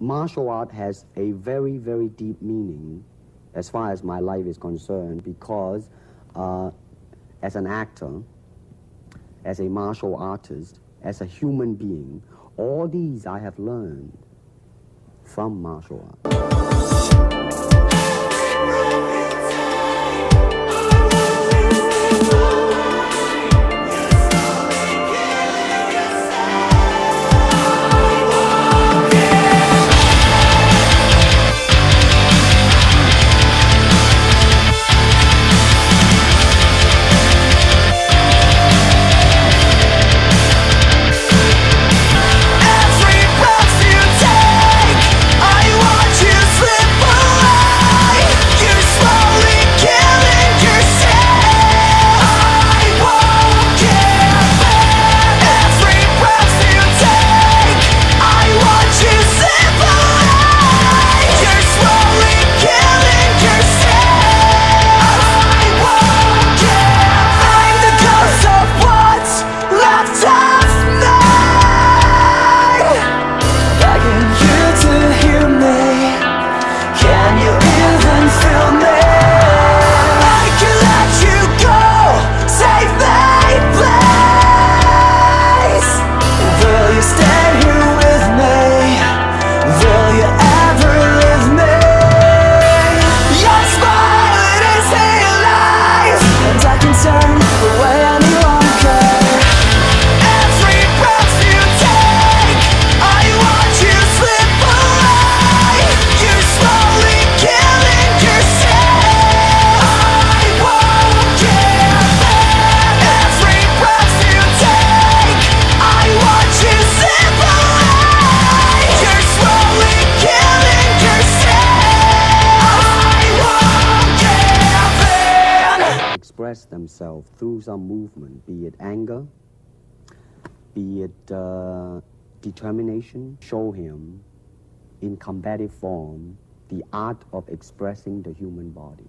martial art has a very, very deep meaning as far as my life is concerned because uh, as an actor, as a martial artist, as a human being, all these I have learned from martial art. Express themselves through some movement, be it anger, be it uh, determination, show him in combative form the art of expressing the human body.